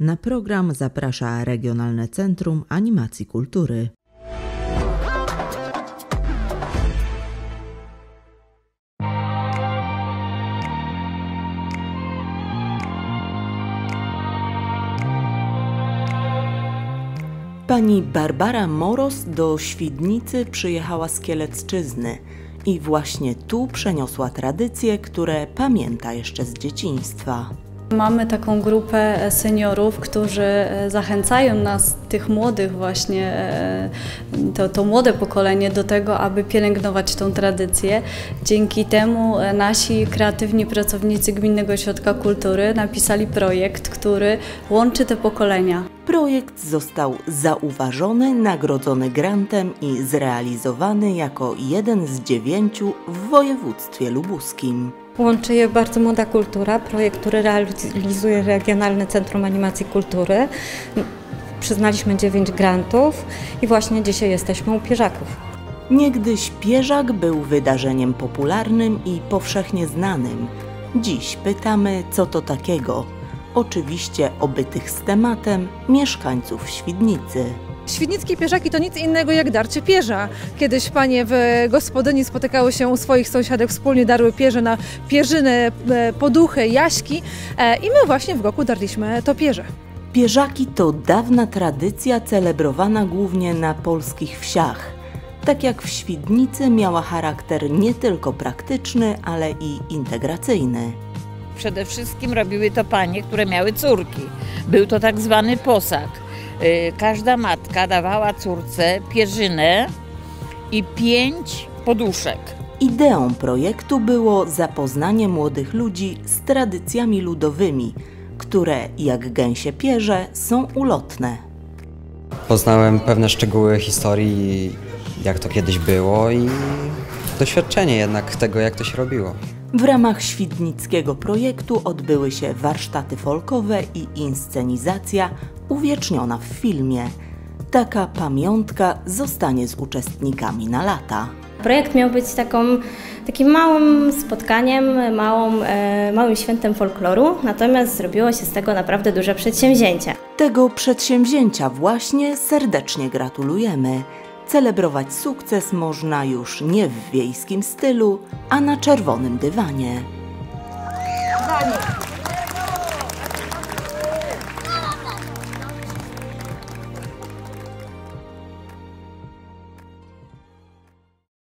Na program zaprasza Regionalne Centrum Animacji Kultury. Pani Barbara Moros do Świdnicy przyjechała z Kielecczyzny i właśnie tu przeniosła tradycje, które pamięta jeszcze z dzieciństwa. Mamy taką grupę seniorów, którzy e, zachęcają nas, tych młodych właśnie, e, to, to młode pokolenie do tego, aby pielęgnować tą tradycję. Dzięki temu e, nasi kreatywni pracownicy Gminnego Ośrodka Kultury napisali projekt, który łączy te pokolenia. Projekt został zauważony, nagrodzony grantem i zrealizowany jako jeden z dziewięciu w województwie lubuskim. Łączy je bardzo młoda kultura, projekt, który realizuje Regionalne Centrum Animacji Kultury. Przyznaliśmy dziewięć grantów i właśnie dzisiaj jesteśmy u Pierzaków. Niegdyś Pierzak był wydarzeniem popularnym i powszechnie znanym. Dziś pytamy, co to takiego. Oczywiście obytych z tematem mieszkańców Świdnicy. Świdnickie pierzaki to nic innego jak darcie pierza. Kiedyś panie w gospodyni spotykały się u swoich sąsiadek, wspólnie darły pierze na pierzyny, e, poduchy, jaśki e, i my właśnie w Goku darliśmy to pierze. Pierzaki to dawna tradycja celebrowana głównie na polskich wsiach. Tak jak w Świdnicy miała charakter nie tylko praktyczny, ale i integracyjny. Przede wszystkim robiły to panie, które miały córki. Był to tak zwany posag. Y, każda matka dawała córce pierzynę i pięć poduszek. Ideą projektu było zapoznanie młodych ludzi z tradycjami ludowymi, które, jak gęsie pierze, są ulotne. Poznałem pewne szczegóły historii, jak to kiedyś było i doświadczenie jednak tego, jak to się robiło. W ramach świdnickiego projektu odbyły się warsztaty folkowe i inscenizacja uwieczniona w filmie. Taka pamiątka zostanie z uczestnikami na lata. Projekt miał być taką, takim małym spotkaniem, małą, e, małym świętem folkloru, natomiast zrobiło się z tego naprawdę duże przedsięwzięcie. Tego przedsięwzięcia właśnie serdecznie gratulujemy. Celebrować sukces można już nie w wiejskim stylu, a na czerwonym dywanie.